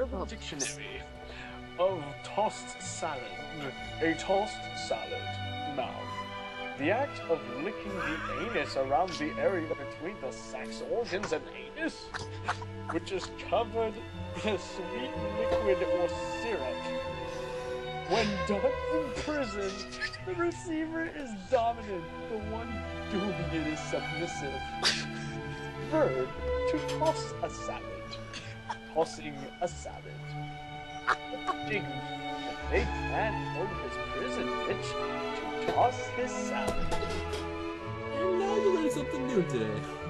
Urban Dictionary of tossed salad. A tossed salad. mouth. The act of licking the anus around the area between the sex organs and anus, which is covered in a sweet liquid or syrup. When done in prison, the receiver is dominant, the one doing it is submissive. Verb, to toss a salad. Tossing a salad. Dig, they can't go to his prison, bitch, to toss his salad. And now you learned something new today.